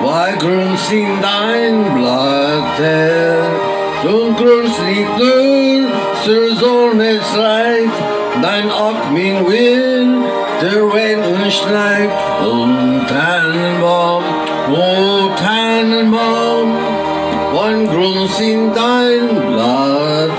Why grunzt dein Blatt der? Dunkel liegt zeigt, dein Atmen will der Wind schlägt. Old um Tannenbaum, old Tannenbaum, wann grunzt dein Blatt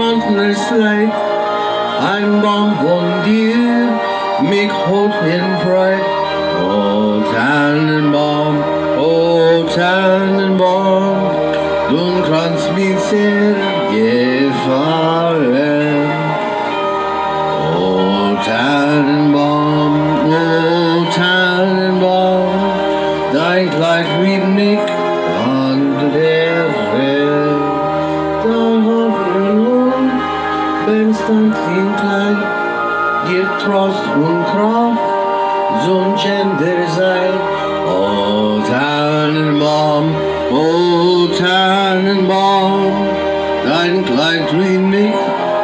ein Leid, ein Baum von dir, mich holt hinfreit. Oh Tannenbaum, oh Tannenbaum, nun kannst mir sehr gefallen. Dein Kleid gibt Trost und Kraft, so'n Gender sei. Oh Tannenbaum, oh Tannenbaum, dein Kleid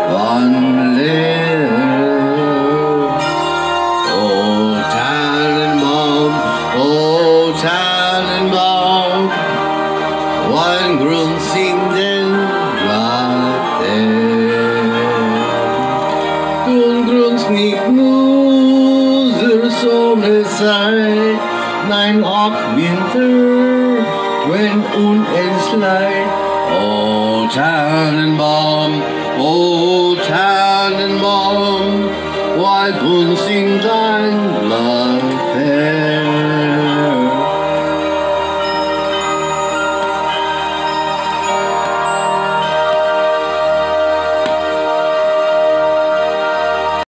an der Oh Tannenbaum, oh Tannenbaum, Grund Nur zur Sonne sei, nein auch Winter, wenn uns leid. Oh Tannenbaum, oh Tannenbaum, why grunzt in dein Blatt?